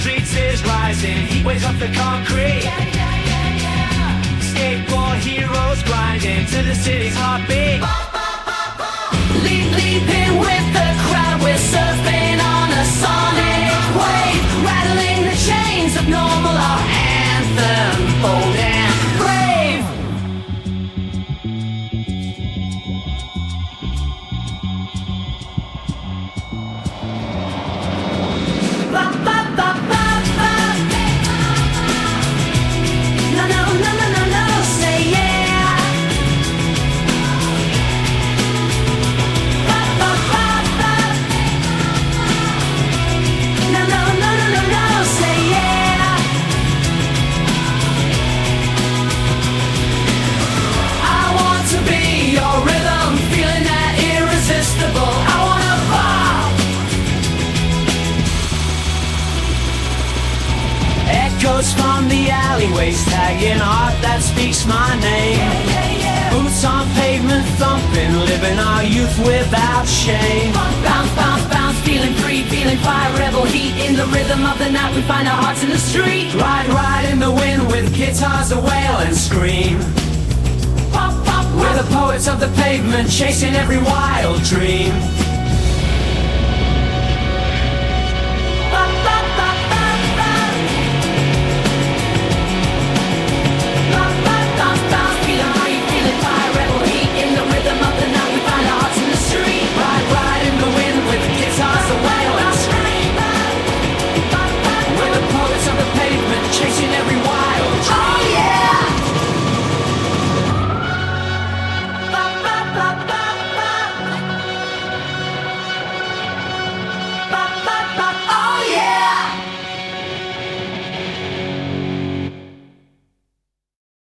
streets is rising. Heat waves off the concrete. Yeah, yeah, yeah, yeah. Skateboard heroes grinding to the city's heartbeat. Leap, leaping with the crowd. We're surfing on a sonic wave, rattling the chains of normal. Our Echoes from the alleyways tagging art that speaks my name. Boots on pavement thumping, living our youth without shame. Bounce, bounce, bounce, feeling free, feeling fire, rebel heat. In the rhythm of the night, we find our hearts in the street. Ride, ride in the wind with guitars that wail and scream. Pop, pop, We're the poets of the pavement, chasing every wild dream.